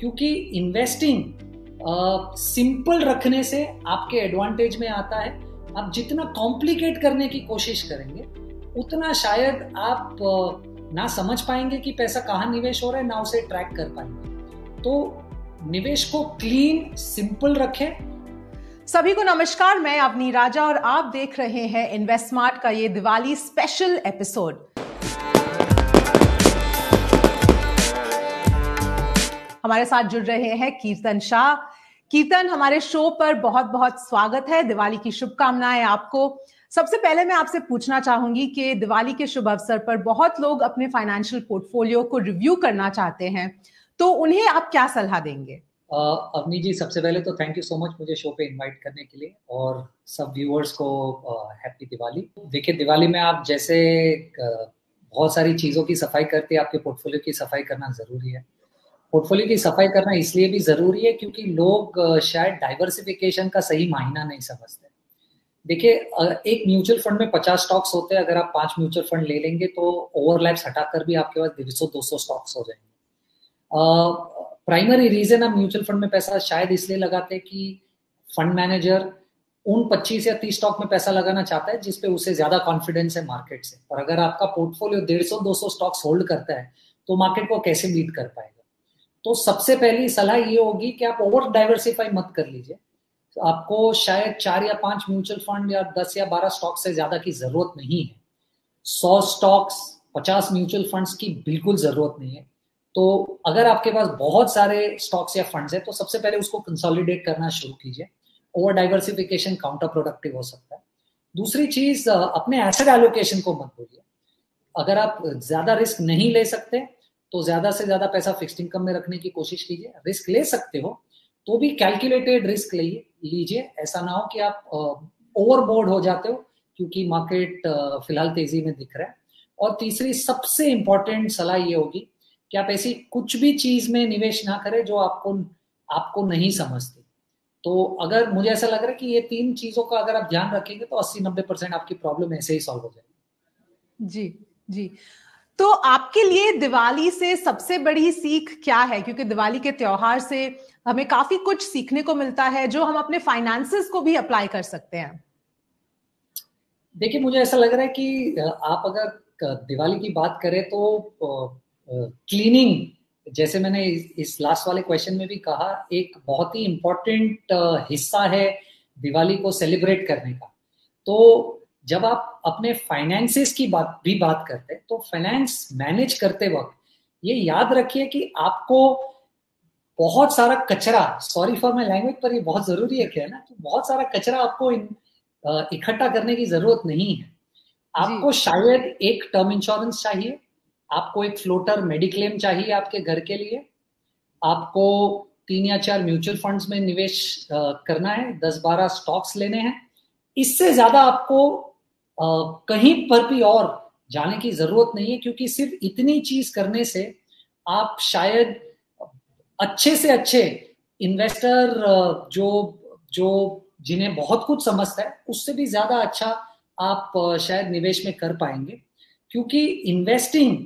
क्योंकि investing simple रखने से आपके एडवांटेज में आता है। आप जितना कॉम्प्लिकेट करने की कोशिश करेंगे, उतना शायद आप ना समझ पाएँगे कि पैसा कहाँ निवेश हो रहा है, ना उसे ट्रैक कर पाएँगे। तो निवेश को क्लीन सिंपल रखें। सभी को नमस्कार, मैं अवनी राजा और आप देख रहे हैं इन्वेस्टमार्ट का ये दिवाली स्पेशल एपिसोड हमारे साथ जुड़ रहे हैं कीर्तन शाह। कीर्तन हमारे शो पर बहुत बहुत स्वागत है। दिवाली की शुभकामनाएँ आपको। सबसे पहले मैं आपसे पूछना चाहूँगी कि दिवाली के शुभ अवसर पर बहुत लोग अपने फाइनेंशियल पोर्टफोलियो को रिव्यू करना चाहते हैं। तो उन्हें आप क्या सलाह देंगे? अवनी जी, सबसे पहले तो थैंक यू सो मच मुझे शो पे इनवाइट करने के लिए और सब व्यूअर्स को हैप्पी दिवाली। देखिए, दिवाली में आप जैसे बहुत सारी चीज़ों की सफ़ाई करते हैं आपके पोर्टफोलियो की सफ़ाई करना ज़रूरी है। पोर्टफोलियो की सफ़ाई करना इसलिए भी ज़रूरी है क्योंकि लोग शायद डाइवर्सिफिकेशन का सही मायना नहीं समझते। देखिए एक म्यूचुअल फंड में पचास स्टॉक्स होते हैं, अगर आप पाँच म्यूचुअल फंड ले लेंगे तो ओवरलैप्स हटाकर भी आपके पास डेढ़ सौ, दो सौ स्टॉक्स हो जाएँगे। प्राइमरी रीजन हम म्यूचुअल फंड में पैसा शायद इसलिए लगाते हैं कि फंड मैनेजर उन 25 या 30 स्टॉक में पैसा लगाना चाहता है जिसपे उसे ज़्यादा कॉन्फिडेंस है मार्केट से। और अगर आपका पोर्टफोलियो डेढ़ सौ, दो सौ स्टॉक्स होल्ड करता है तो मार्केट को कैसे बीट कर पाएगा? तो सबसे पहली सलाह ये होगी कि आप ओवर डाइवर्सिफाई मत कर लीजिए। तो आपको शायद चार या पाँच म्यूचुअल फंड या दस या बारह स्टॉक से ज़्यादा की ज़रूरत नहीं है। सौ स्टॉक्स पचास म्यूचुअल फंड्स की बिल्कुल ज़रूरत नहीं है। तो अगर आपके पास बहुत सारे स्टॉक्स या फंड्स है तो सबसे पहले उसको कंसोलिडेट करना शुरू कीजिए। ओवर डाइवर्सिफिकेशन काउंटर प्रोडक्टिव हो सकता है। दूसरी चीज़ अपने एसेट एलोकेशन को मत भूलिए। अगर आप ज़्यादा रिस्क नहीं ले सकते तो ज़्यादा से ज़्यादा पैसा फिक्स्ड इनकम में रखने की कोशिश कीजिए रिस्क ले सकते हो तो भी कैलकुलेटेड रिस्क लीजिए, ऐसा ना हो कि आप ओवरबोर्ड हो जाते हो, क्योंकि मार्केट फ़िलहाल तेज़ी में दिख रहा है। और तीसरी सबसे इंपॉर्टेंट सलाह ये होगी कि आप ऐसी कुछ भी चीज़ में निवेश ना करें जो आपको आपको नहीं समझती। तो अगर मुझे ऐसा लग रहा है कि ये तीन चीज़ों का अगर आप ध्यान रखेंगे तो 80 नब्बे परसेंट आपकी प्रॉब्लम ऐसे ही सॉल्व हो जाएगी। जी जी। तो आपके लिए दिवाली से सबसे बड़ी सीख क्या है? क्योंकि दिवाली के त्योहार से हमें काफ़ी कुछ सीखने को मिलता है, जो हम अपने फाइनेंसेस को भी अप्लाई कर सकते हैं। देखिए, मुझे ऐसा लग रहा है कि आप अगर दिवाली की बात करें तो क्लीनिंग जैसे मैंने इस लास्ट वाले क्वेश्चन में भी कहा, एक बहुत ही इंपॉर्टेंट हिस्सा है दिवाली को सेलिब्रेट करने का। तो जब आप अपने फाइनेंसिस की बात भी बात करते हैं तो फाइनेंस मैनेज करते वक्त ये याद रखिए कि आपको बहुत सारा कचरा सॉरी फॉर माई लैंग्वेज पर ये बहुत ज़रूरी है क्या ना कि बहुत सारा कचरा आपको इकट्ठा करने की ज़रूरत नहीं है। आपको शायद एक टर्म इंश्योरेंस चाहिए आपको एक फ्लोटर मेडिक्लेम चाहिए आपके घर के लिए आपको तीन या चार म्यूचुअल फंड्स में निवेश करना है दस बारह स्टॉक्स लेने हैं इससे ज़्यादा आपको कहीं पर भी और जाने की ज़रूरत नहीं है, क्योंकि सिर्फ़ इतनी चीज़ करने से आप शायद अच्छे से अच्छे इन्वेस्टर जो जो जिन्हें बहुत कुछ समझता है, उससे भी ज़्यादा अच्छा आप शायद निवेश में कर पाएँगे। क्योंकि इन्वेस्टिंग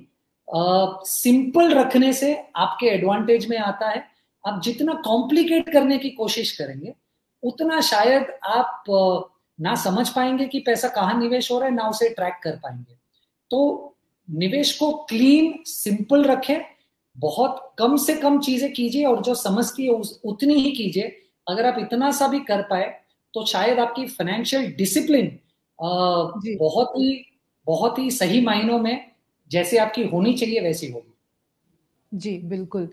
सिंपल रखने से आपके एडवांटेज में आता है। आप जितना कॉम्प्लिकेट करने की कोशिश करेंगे, उतना शायद आप ना समझ पाएँगे कि पैसा कहाँ निवेश हो रहा है ना उसे ट्रैक कर पाएँगे। तो निवेश को क्लीन सिंपल रखें बहुत कम से कम चीज़ें कीजिए और जो समझती है उतनी ही कीजिए। अगर आप इतना सा भी कर पाए तो शायद आपकी फाइनेंशियल डिसिप्लिन बहुत ही बहुत ही सही मायनों में जैसे आपकी होनी चाहिए वैसी होगी। जी, बिल्कुल।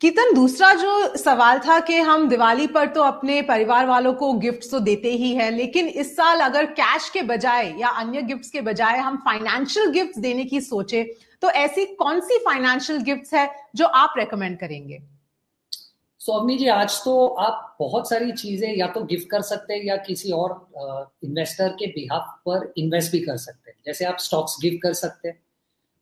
कीर्तन, दूसरा जो सवाल था कि हम दिवाली पर तो अपने परिवार वालों को गिफ्ट तो देते ही हैं, लेकिन इस साल अगर कैश के बजाय या अन्य गिफ्ट्स के बजाय हम फाइनेंशियल गिफ्ट्स देने की सोचे तो ऐसी कौन सी फाइनेंशियल गिफ्ट्स है जो आप रेकमेंड करेंगे? सोमनी जी, आज तो आप बहुत सारी चीज़ें या तो गिफ्ट कर सकते हैं या किसी और इन्वेस्टर के बिहाफ पर इन्वेस्ट भी कर सकते हैं। जैसे आप स्टॉक्स गिफ्ट कर सकते हैं।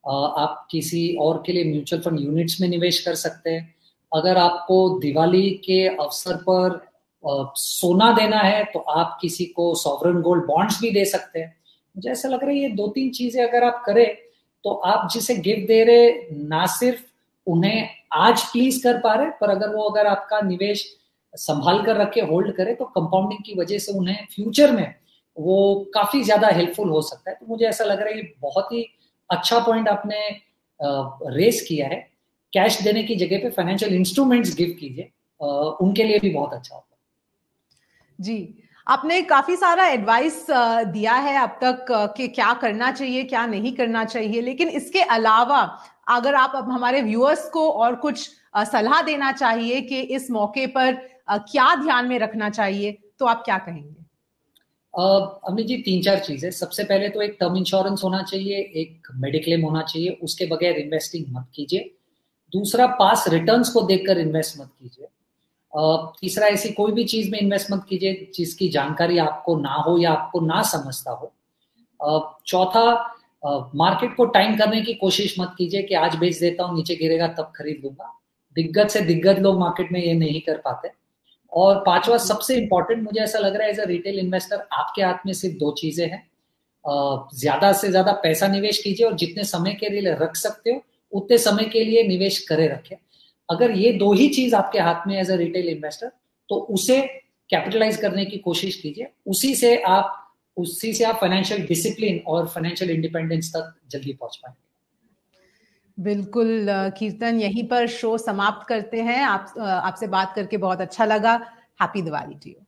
आप किसी और के लिए म्यूचुअल फंड यूनिट्स में निवेश कर सकते हैं। अगर आपको दिवाली के अवसर पर सोना देना है तो आप किसी को सॉवरन गोल्ड बॉन्ड्स भी दे सकते हैं। मुझे ऐसा लग रहा है ये दो तीन चीज़ें अगर आप करें तो आप जिसे गिफ्ट दे रहे, ना सिर्फ़ उन्हें आज प्लीज़ कर पा रहे, पर अगर वो अगर आपका निवेश संभाल कर रखे होल्ड करे तो कंपाउंडिंग की वजह से उन्हें फ्यूचर में वो काफ़ी ज़्यादा हेल्पफुल हो सकता है। तो मुझे ऐसा लग रहा है ये बहुत ही अच्छा पॉइंट आपने रेस किया है। कैश देने की जगह पे फाइनेंशियल इंस्ट्रूमेंट्स गिव कीजिए। उनके लिए भी बहुत अच्छा होगा। जी, आपने काफ़ी सारा एडवाइस दिया है अब तक कि क्या करना चाहिए, क्या नहीं करना चाहिए। लेकिन इसके अलावा अगर आप अब हमारे व्यूअर्स को और कुछ सलाह देना चाहिए कि इस मौके पर क्या ध्यान में रखना चाहिए तो आप क्या कहेंगे? अमित जी, तीन चार चीज़ें। सबसे पहले तो एक टर्म इंश्योरेंस होना चाहिए, एक मेडिक्लेम होना चाहिए, उसके बगैर इन्वेस्टिंग मत कीजिए। दूसरा पास रिटर्न्स को देखकर इन्वेस्ट मत कीजिए। तीसरा, ऐसी कोई भी चीज़ में इन्वेस्ट मत कीजिए, जिसकी जानकारी आपको ना हो या आपको ना समझता हो। चौथा मार्केट को टाइम करने की कोशिश मत कीजिए कि आज बेच देता हूँ, नीचे गिरेगा, तब खरीद लूँगा। दिग्गज से दिग्गज लोग मार्केट में ये नहीं कर पाते। और पांचवा सबसे इंपॉर्टेंट मुझे ऐसा लग रहा है एज अ रिटेल इन्वेस्टर आपके हाथ में सिर्फ़ दो चीज़ें हैं। ज़्यादा से ज़्यादा पैसा निवेश कीजिए और जितने समय के लिए रख सकते हो, उतने समय के लिए निवेश करे रखें। अगर ये दो ही चीज़ आपके हाथ में एज अ रिटेल इन्वेस्टर तो उसे कैपिटलाइज करने की कोशिश कीजिए। उसी से आप, उसी से आप फाइनेंशियल डिसिप्लिन और फाइनेंशियल इंडिपेंडेंस तक जल्दी पहुँच पाएँगे। बिल्कुल कीर्तन यहीं पर शो समाप्त करते हैं। आप आपसे बात करके बहुत अच्छा लगा। Happy Diwali to you.